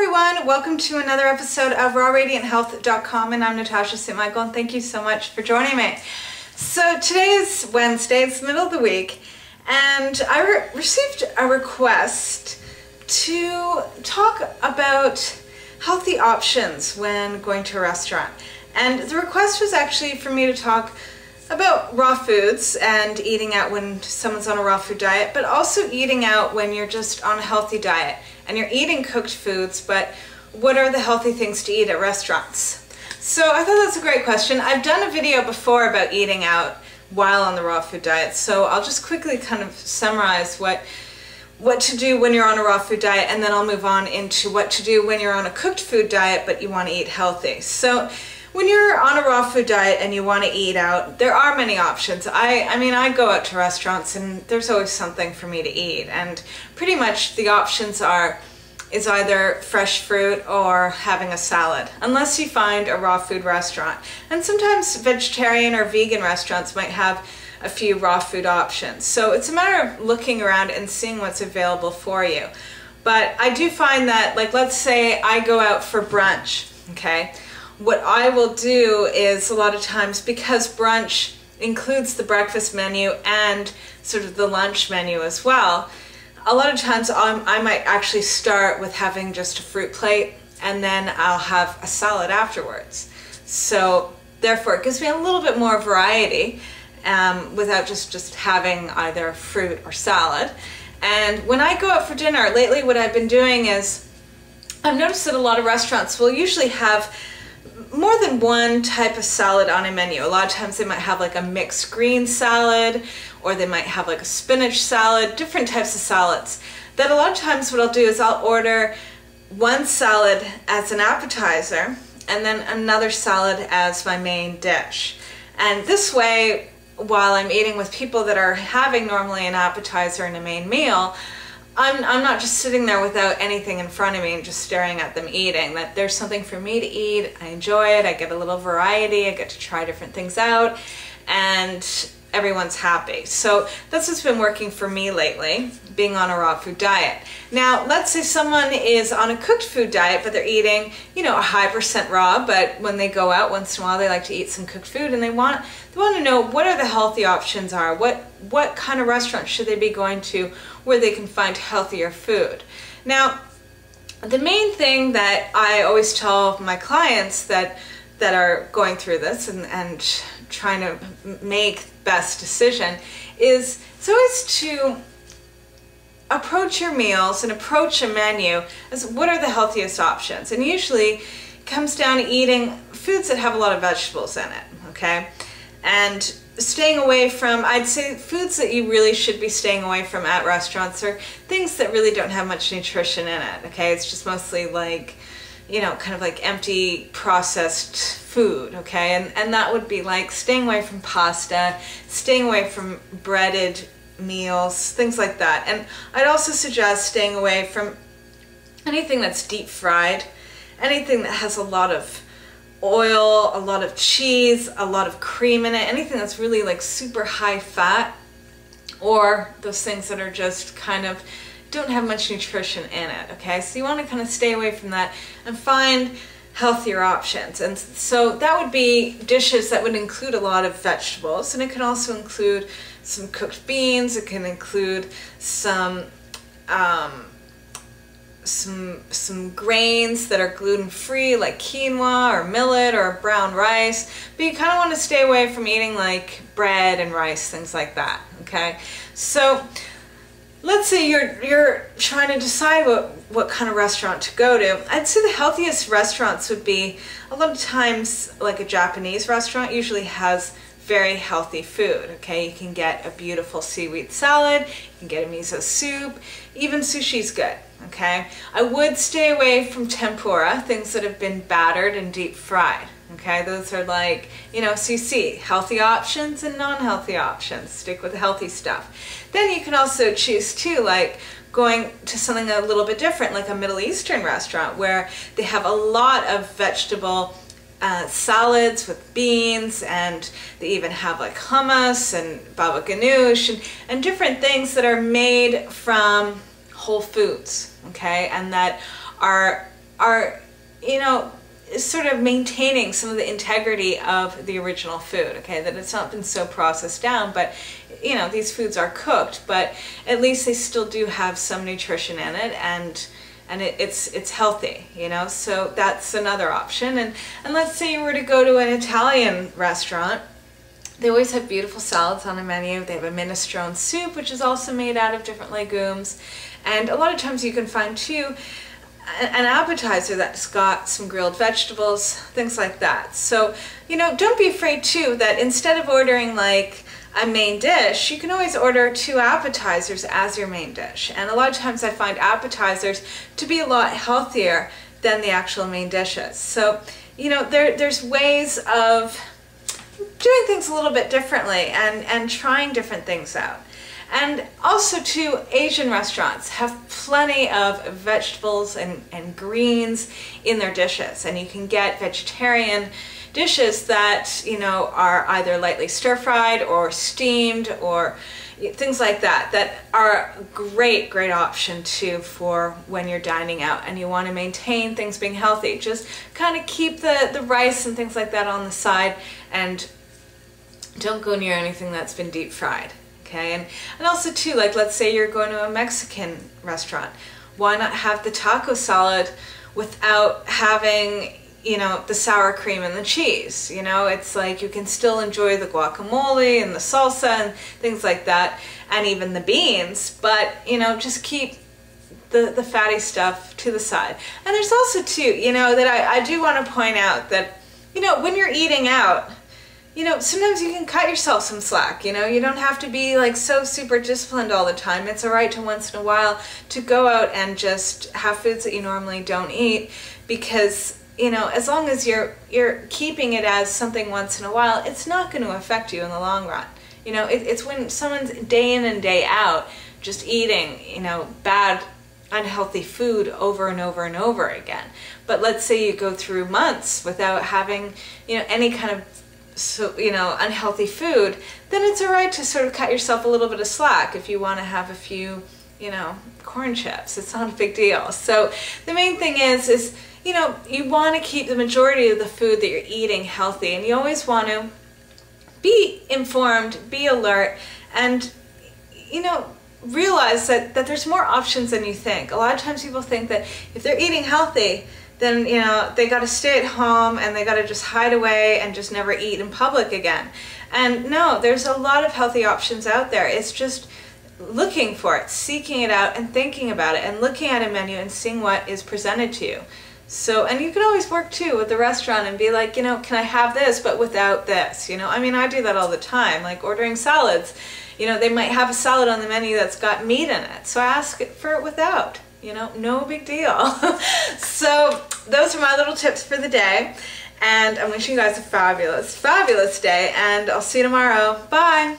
everyone, welcome to another episode of rawradianthealth.com and I'm Natasha St. Michael and thank you so much for joining me. So today is Wednesday, it's the middle of the week, and I re received a request to talk about healthy options when going to a restaurant. And the request was actually for me to talk about raw foods and eating out when someone's on a raw food diet, but also eating out when you're just on a healthy diet and you're eating cooked foods, but what are the healthy things to eat at restaurants? So I thought that's a great question. I've done a video before about eating out while on the raw food diet, so I'll just quickly kind of summarize what what to do when you're on a raw food diet and then I'll move on into what to do when you're on a cooked food diet but you want to eat healthy. So when you're on a raw food diet and you want to eat out, there are many options. I, I mean, I go out to restaurants and there's always something for me to eat. And pretty much the options are is either fresh fruit or having a salad, unless you find a raw food restaurant. And sometimes vegetarian or vegan restaurants might have a few raw food options. So it's a matter of looking around and seeing what's available for you. But I do find that, like, let's say I go out for brunch, okay? What I will do is a lot of times because brunch includes the breakfast menu and sort of the lunch menu as well, a lot of times I'm, i might actually start with having just a fruit plate and then I'll have a salad afterwards. So therefore it gives me a little bit more variety um, without just, just having either fruit or salad. And when I go out for dinner, lately what I've been doing is I've noticed that a lot of restaurants will usually have more than one type of salad on a menu. A lot of times they might have like a mixed green salad or they might have like a spinach salad, different types of salads. That a lot of times what I'll do is I'll order one salad as an appetizer and then another salad as my main dish. And this way, while I'm eating with people that are having normally an appetizer and a main meal, I'm, I'm not just sitting there without anything in front of me and just staring at them eating. That there's something for me to eat. I enjoy it. I get a little variety. I get to try different things out. And everyone's happy. So that's what's been working for me lately, being on a raw food diet. Now, let's say someone is on a cooked food diet, but they're eating, you know, a high percent raw, but when they go out once in a while, they like to eat some cooked food and they want, want to know what are the healthy options are, what, what kind of restaurants should they be going to where they can find healthier food. Now, the main thing that I always tell my clients that that are going through this and, and trying to make best decision is it's always to approach your meals and approach a menu as what are the healthiest options. And usually comes down to eating foods that have a lot of vegetables in it okay and staying away from I'd say foods that you really should be staying away from at restaurants are things that really don't have much nutrition in it okay it's just mostly like you know kind of like empty processed food, okay? And, and that would be like staying away from pasta, staying away from breaded meals, things like that. And I'd also suggest staying away from anything that's deep fried, anything that has a lot of oil, a lot of cheese, a lot of cream in it, anything that's really like super high fat, or those things that are just kind of don't have much nutrition in it, okay? So you want to kind of stay away from that and find healthier options. And so that would be dishes that would include a lot of vegetables and it can also include some cooked beans, it can include some um, some some grains that are gluten-free like quinoa or millet or brown rice but you kind of want to stay away from eating like bread and rice things like that okay? So let's say you're you're trying to decide what what kind of restaurant to go to. I'd say the healthiest restaurants would be a lot of times like a japanese restaurant usually has very healthy food okay you can get a beautiful seaweed salad you can get a miso soup even sushi's good okay i would stay away from tempura things that have been battered and deep fried Okay, those are like, you know, so you see healthy options and non-healthy options. Stick with the healthy stuff. Then you can also choose too, like going to something a little bit different, like a Middle Eastern restaurant where they have a lot of vegetable uh, salads with beans and they even have like hummus and baba ganoush and, and different things that are made from whole foods, okay, and that are are, you know, sort of maintaining some of the integrity of the original food, okay? That it's not been so processed down, but you know, these foods are cooked, but at least they still do have some nutrition in it and and it, it's it's healthy, you know. So that's another option. And and let's say you were to go to an Italian restaurant, they always have beautiful salads on the menu. They have a minestrone soup, which is also made out of different legumes, and a lot of times you can find too an appetizer that's got some grilled vegetables, things like that. So, you know, don't be afraid too that instead of ordering like a main dish, you can always order two appetizers as your main dish. And a lot of times I find appetizers to be a lot healthier than the actual main dishes. So, you know, there, there's ways of doing things a little bit differently and, and trying different things out. And also too, Asian restaurants have plenty of vegetables and, and greens in their dishes. And you can get vegetarian dishes that, you know, are either lightly stir-fried or steamed or things like that that are a great great option too for when you're dining out and you want to maintain things being healthy. Just kind of keep the the rice and things like that on the side and don't go near anything that's been deep fried okay? And and also too like let's say you're going to a Mexican restaurant. Why not have the taco salad without having you know, the sour cream and the cheese. You know, it's like you can still enjoy the guacamole and the salsa and things like that, and even the beans, but, you know, just keep the, the fatty stuff to the side. And there's also, too, you know, that I, I do want to point out that, you know, when you're eating out, you know, sometimes you can cut yourself some slack, you know, you don't have to be like so super disciplined all the time. It's all right to once in a while to go out and just have foods that you normally don't eat because you know, as long as you're you're keeping it as something once in a while, it's not going to affect you in the long run. You know, it, it's when someone's day in and day out just eating, you know, bad, unhealthy food over and over and over again. But let's say you go through months without having, you know, any kind of so you know unhealthy food, then it's alright to sort of cut yourself a little bit of slack if you want to have a few, you know, corn chips. It's not a big deal. So the main thing is is you know, you want to keep the majority of the food that you're eating healthy and you always want to be informed, be alert, and, you know, realize that, that there's more options than you think. A lot of times people think that if they're eating healthy, then, you know, they got to stay at home and they got to just hide away and just never eat in public again. And no, there's a lot of healthy options out there. It's just looking for it, seeking it out and thinking about it and looking at a menu and seeing what is presented to you. So, and you can always work too with the restaurant and be like, you know, can I have this but without this? You know, I mean, I do that all the time, like ordering salads. You know, they might have a salad on the menu that's got meat in it. So I ask for it without, you know, no big deal. so those are my little tips for the day. And I'm wishing you guys a fabulous, fabulous day. And I'll see you tomorrow. Bye.